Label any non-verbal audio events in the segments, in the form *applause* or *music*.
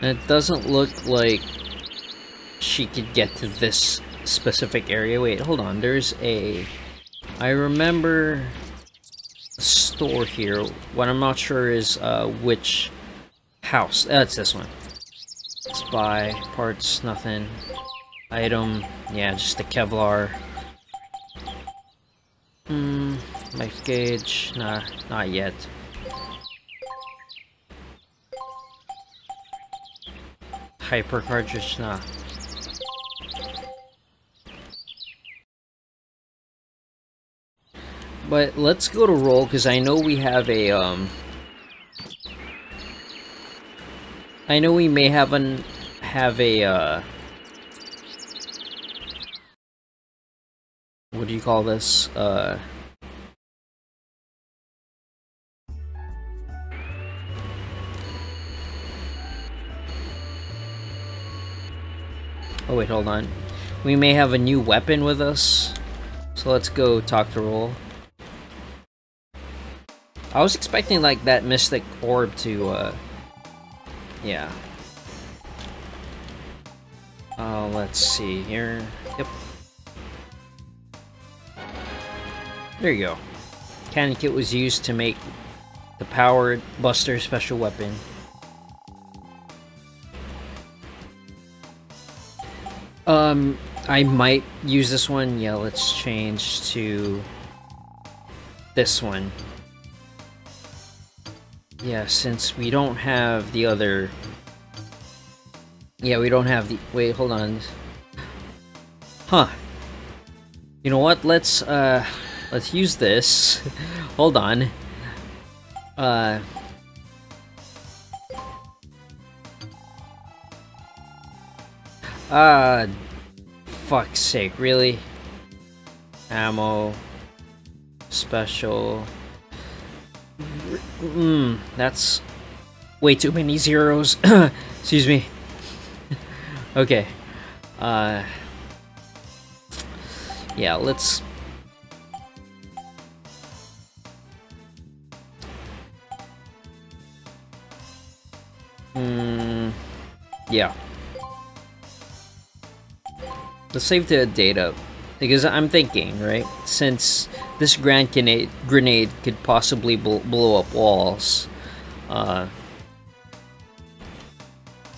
And it doesn't look like she could get to this specific area. Wait, hold on. There's a... I remember a store here. What I'm not sure is uh, which house. That's uh, this one. Let's buy parts, nothing. Item, yeah, just the Kevlar. Hmm, knife gauge, nah, not yet. Hyper cartridge, nah. But let's go to roll, because I know we have a, um... I know we may have an have a, uh... What do you call this? Uh... Oh wait, hold on. We may have a new weapon with us. So let's go talk to Roll. I was expecting like that mystic orb to uh yeah. Uh let's see here. Yep. There you go. Cannon kit was used to make the powered buster special weapon. Um, I might use this one. Yeah, let's change to this one. Yeah, since we don't have the other... Yeah, we don't have the... Wait, hold on. Huh. You know what? Let's, uh... Let's use this. *laughs* hold on. Uh... uh, fuck's sake, really? Ammo, special. Hmm, that's way too many zeros. *coughs* Excuse me. *laughs* okay. Uh, yeah, let's. Hmm. Yeah. Let's save the data. Because I'm thinking, right? Since this grand grenade, grenade could possibly bl blow up walls, uh,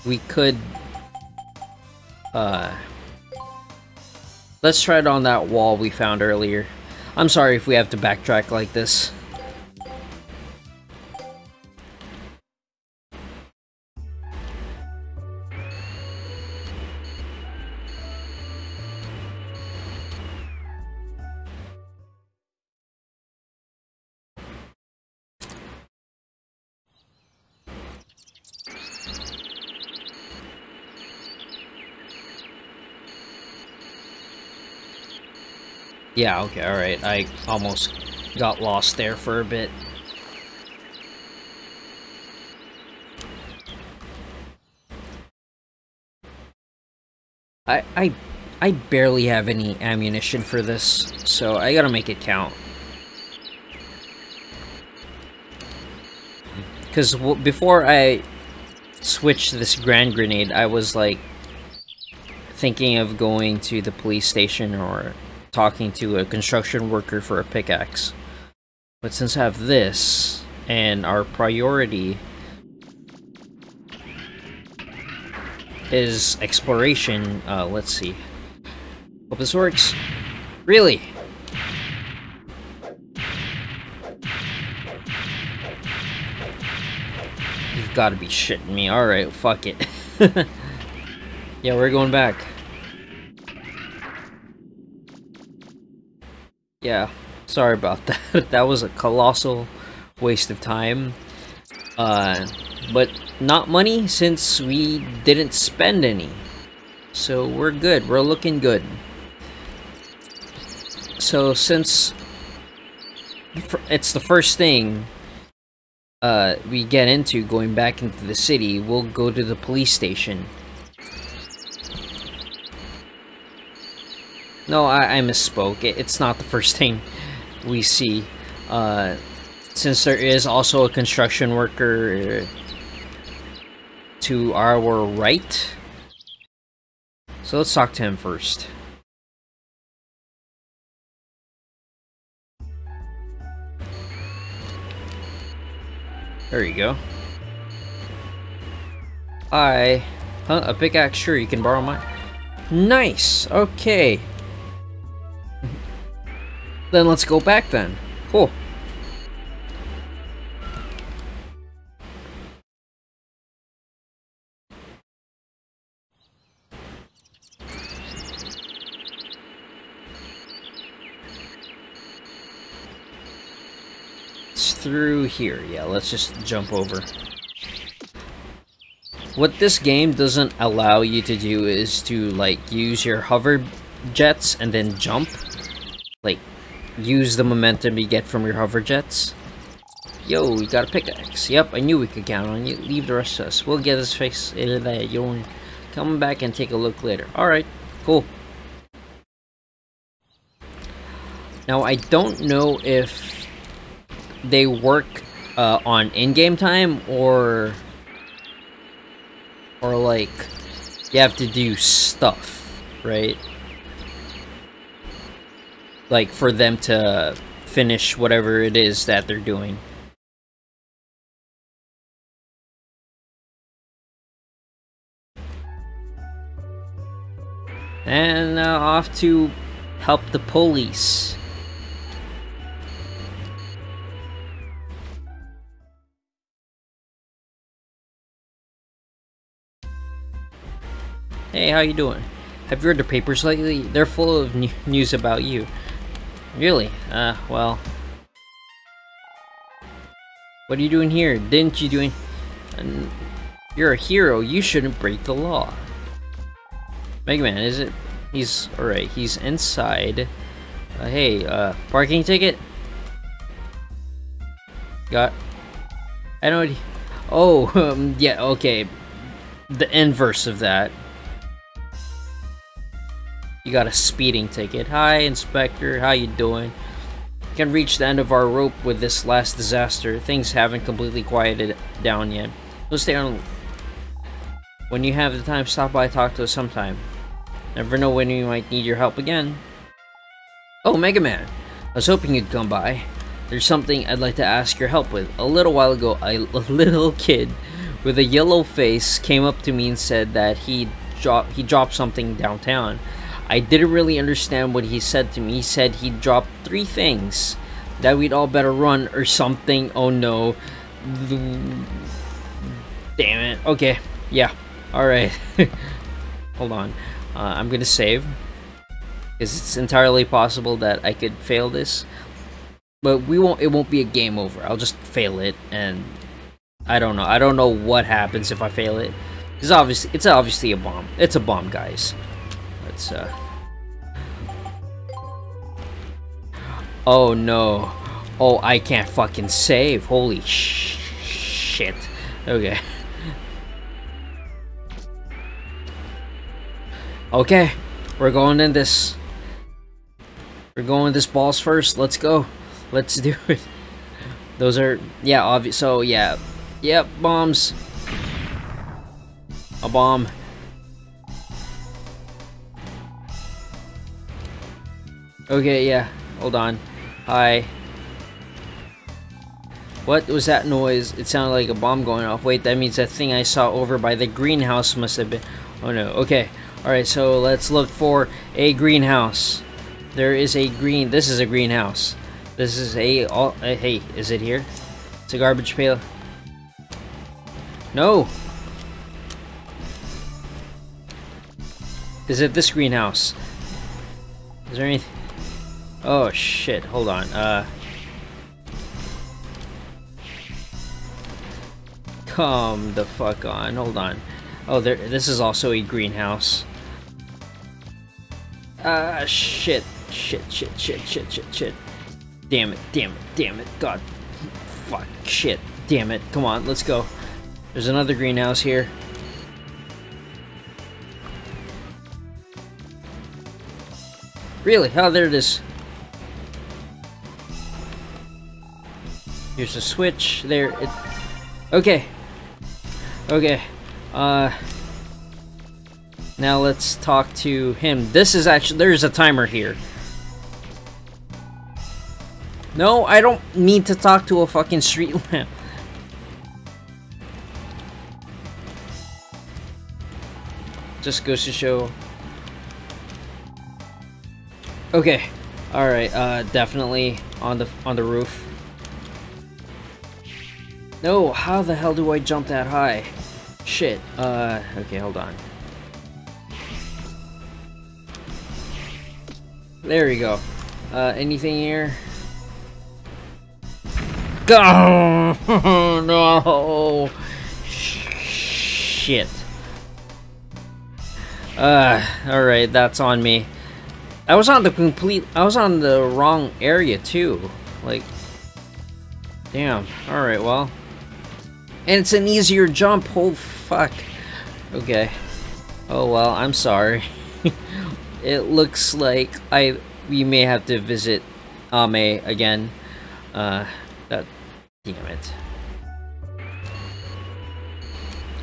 we could... Uh, let's try it on that wall we found earlier. I'm sorry if we have to backtrack like this. Yeah, okay, alright. I almost got lost there for a bit. I, I, I barely have any ammunition for this, so I gotta make it count. Because before I switched this grand grenade, I was like thinking of going to the police station or talking to a construction worker for a pickaxe. But since I have this, and our priority is exploration, uh, let's see. Hope this works. Really? You've got to be shitting me. Alright, fuck it. *laughs* yeah, we're going back. Yeah, sorry about *laughs* that. that was a colossal waste of time. Uh, but not money since we didn't spend any. So we're good. We're looking good. So since it's the first thing uh, we get into going back into the city, we'll go to the police station. No, I, I misspoke. It, it's not the first thing we see. Uh, since there is also a construction worker to our right. So let's talk to him first. There you go. I... Huh? A pickaxe? Sure, you can borrow mine. Nice! Okay. Then let's go back then. Cool. It's through here. Yeah, let's just jump over. What this game doesn't allow you to do is to like use your hover jets and then jump. Use the momentum you get from your hover jets. Yo, we got a pickaxe. Yep, I knew we could count on you. Leave the rest to us. We'll get his face in there. You'll come back and take a look later. Alright, cool. Now, I don't know if they work uh, on in-game time or or like you have to do stuff, right? Like for them to finish whatever it is that they're doing. And uh, off to help the police. Hey, how you doing? Have you read the papers lately? They're full of *laughs* news about you. Really? Uh, well... What are you doing here? Didn't you doing... Uh, you're a hero. You shouldn't break the law. Mega Man, is it? He's... Alright, he's inside. Uh, hey, uh, parking ticket? Got... I know... Oh, *laughs* um, yeah, okay. The inverse of that. You got a speeding ticket. Hi, Inspector. How you doing? Can reach the end of our rope with this last disaster. Things haven't completely quieted down yet. We'll stay on... When you have the time, stop by talk to us sometime. Never know when we might need your help again. Oh, Mega Man. I was hoping you'd come by. There's something I'd like to ask your help with. A little while ago, *laughs* a little kid with a yellow face came up to me and said that he, dro he dropped something downtown. I didn't really understand what he said to me. He said he dropped three things. That we'd all better run or something. Oh no. Damn it. Okay. Yeah. Alright. *laughs* Hold on. Uh, I'm gonna save. Because it's entirely possible that I could fail this. But we won't. It won't be a game over. I'll just fail it, and I don't know. I don't know what happens if I fail it. It's obviously it's obviously a bomb. It's a bomb, guys. Uh... Oh, no. Oh, I can't fucking save. Holy sh shit. Okay. Okay. We're going in this. We're going this balls first. Let's go. Let's do *laughs* it. Those are... Yeah, obvious. So, yeah. Yep, bombs. A bomb. Okay, yeah. Hold on. Hi. What was that noise? It sounded like a bomb going off. Wait, that means that thing I saw over by the greenhouse must have been... Oh no, okay. Alright, so let's look for a greenhouse. There is a green... This is a greenhouse. This is a... All, uh, hey, is it here? It's a garbage pail. No! Is it this greenhouse? Is there anything... Oh shit, hold on. Uh Come the fuck on. Hold on. Oh, there this is also a greenhouse. Ah, uh, shit. Shit, shit, shit, shit, shit, shit. Damn it, damn it, damn it. God. Fuck, shit. Damn it. Come on, let's go. There's another greenhouse here. Really? Oh, there it is. Here's a switch. There. It, okay. Okay. Uh, now let's talk to him. This is actually, there's a timer here. No, I don't need to talk to a fucking street *laughs* lamp. Just goes to show. Okay. Alright, uh, definitely on the on the roof. No, how the hell do I jump that high? Shit, uh, okay, hold on. There we go. Uh, anything here? Go! *laughs* no! Shit. Uh, alright, that's on me. I was on the complete- I was on the wrong area too. Like, damn. Alright, well. And it's an easier jump, oh fuck. Okay. Oh well, I'm sorry. *laughs* it looks like I- we may have to visit Ame again. Uh, that- damn it.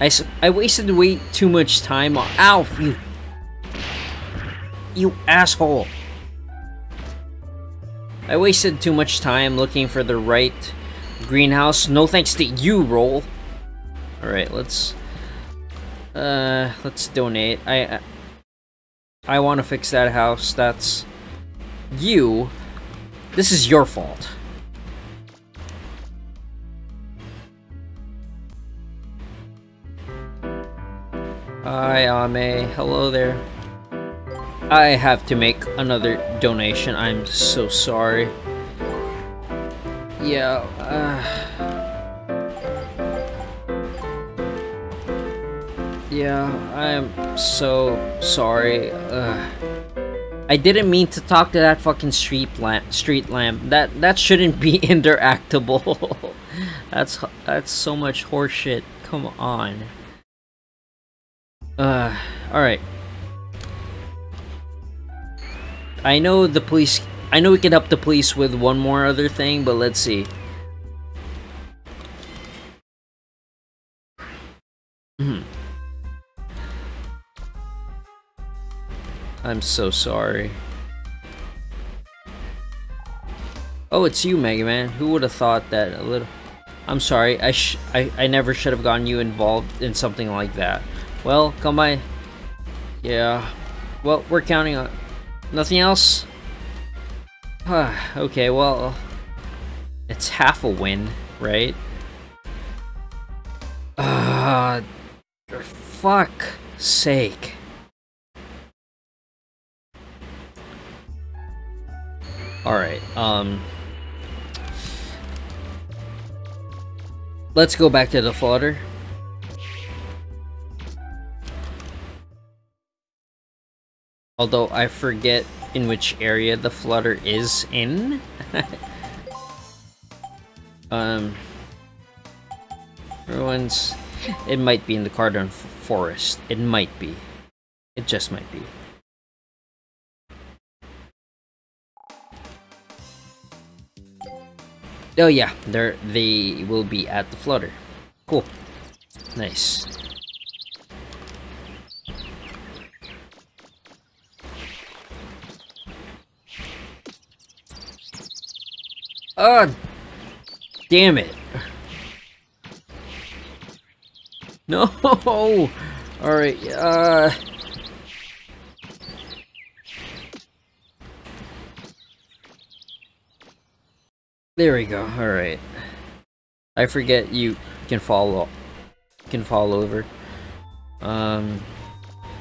I, I wasted way too much time on- Ow! You you asshole! I wasted too much time looking for the right greenhouse. No thanks to you, Roll. Alright, let's... Uh, let's donate. I... I want to fix that house. That's... You. This is your fault. Hi, Ame. Hello there. I have to make another donation. I'm so sorry. Yeah, uh... Yeah, I'm so sorry. Uh, I didn't mean to talk to that fucking street lamp. Street lamp. That that shouldn't be *laughs* interactable. *laughs* that's that's so much horseshit. Come on. Uh, all right. I know the police... I know we can help the police with one more other thing, but let's see. I'm so sorry. Oh, it's you, Mega Man. Who would have thought that a little... I'm sorry. I, I, I never should have gotten you involved in something like that. Well, come by. Yeah. Well, we're counting on... Nothing else? *sighs* okay, well... It's half a win, right? Ah, uh, fuck sake. Alright, um... Let's go back to the flutter. Although I forget in which area the flutter is in. *laughs* um, ruins. It might be in the Cardon Forest. It might be. It just might be. Oh yeah, they they will be at the flutter. Cool. Nice. Oh, damn it. *laughs* No! *laughs* Alright, uh... There we go, alright. I forget you can fall can fall over. Um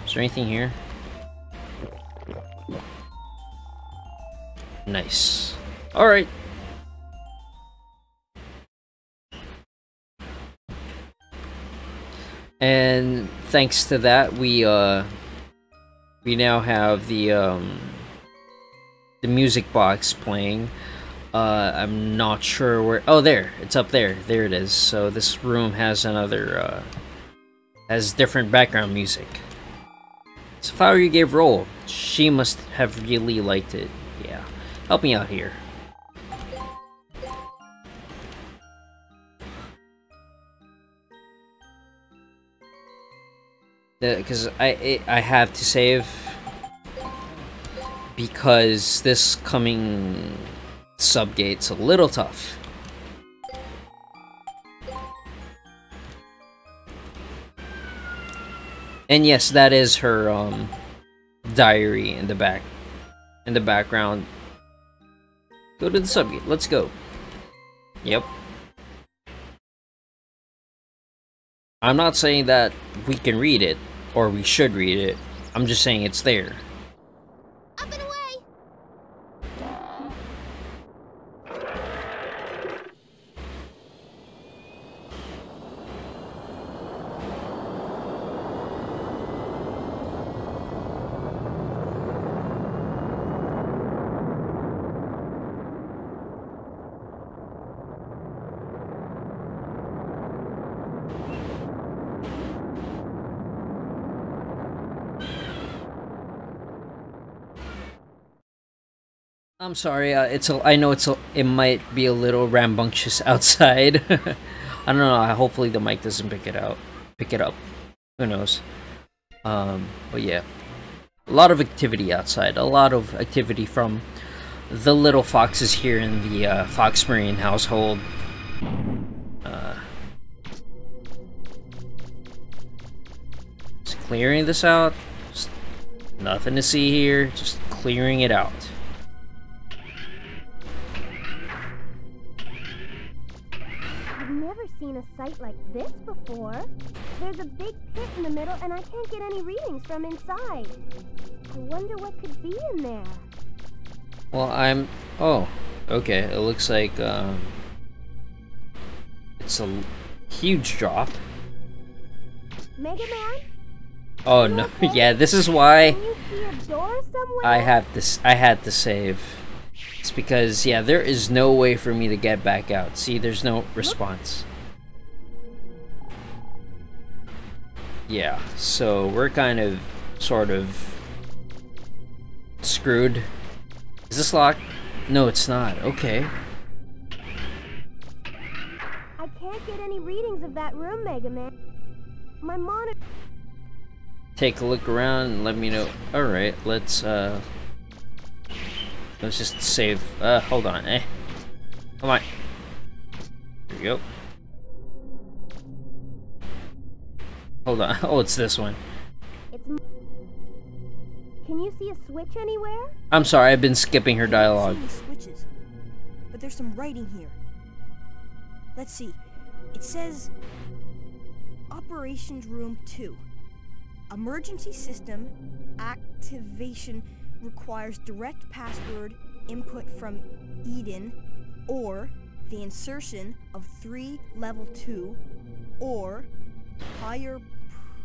is there anything here? Nice. Alright. And thanks to that, we uh, we now have the um, the music box playing. Uh, I'm not sure where. Oh, there! It's up there. There it is. So this room has another uh, has different background music. So I you gave roll, she must have really liked it. Yeah, help me out here. Because I I have to save because this coming subgate's a little tough. And yes, that is her um diary in the back in the background. Go to the subgate. Let's go. Yep. I'm not saying that we can read it or we should read it. I'm just saying it's there. I'm sorry. Uh, it's a, I know it's a, it might be a little rambunctious *laughs* outside. I don't know. Hopefully the mic doesn't pick it out. Pick it up. Who knows? Um, but yeah, a lot of activity outside. A lot of activity from the little foxes here in the uh, Foxmarine household. Uh, just clearing this out. Just nothing to see here. Just clearing it out. Seen a site like this before. There's a big pit in the middle and I can't get any readings from inside. I wonder what could be in there. Well, I'm... Oh, okay. It looks like, um... It's a huge drop. Mega Man? Oh no, *laughs* yeah, this is why I have this I had to save. It's because yeah, there is no way for me to get back out. See, there's no response. Yeah, so we're kind of, sort of, screwed. Is this locked? No, it's not. Okay. I can't get any readings of that room, Mega Man. My monitor... Take a look around and let me know. Alright, let's, uh... Let's just save. Uh, hold on, eh? Come on. Here we go. Hold on. *laughs* Oh, it's this one. It's Can you see a switch anywhere? I'm sorry, I've been skipping her dialogue. switches, but there's some writing here. Let's see. It says Operations Room 2. Emergency system activation requires direct password input from Eden or the insertion of 3 level 2 or higher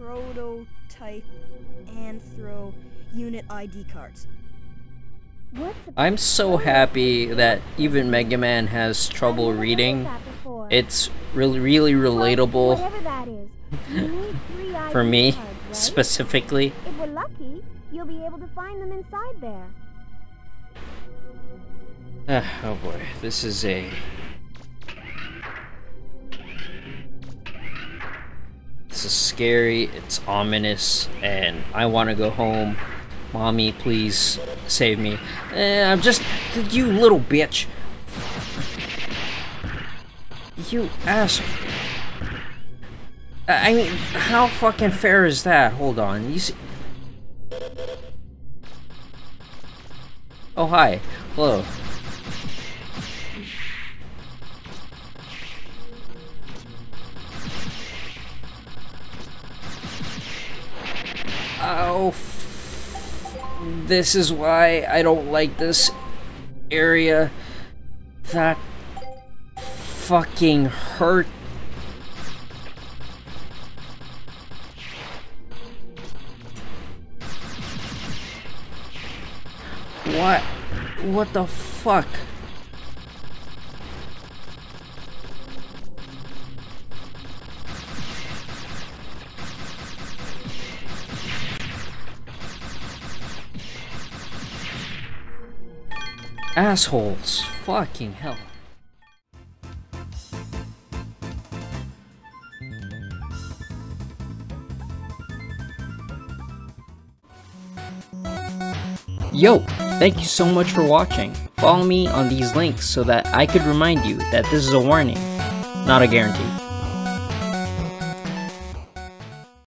prototype Anthro unit ID cards. I'm so happy that even Mega Man has trouble reading. It's really, really relatable *laughs* for me, cards, right? specifically. If we're lucky, you'll be able to find them inside there. Ah, oh boy, this is a This is scary, it's ominous, and I want to go home. Mommy, please save me. Eh, I'm just... You little bitch. You ass. I mean, how fucking fair is that? Hold on. You see... Oh, hi. Hello. This is why I don't like this area. That fucking hurt. What? What the fuck? assholes. Fucking hell. Yo, thank you so much for watching. Follow me on these links so that I could remind you that this is a warning, not a guarantee.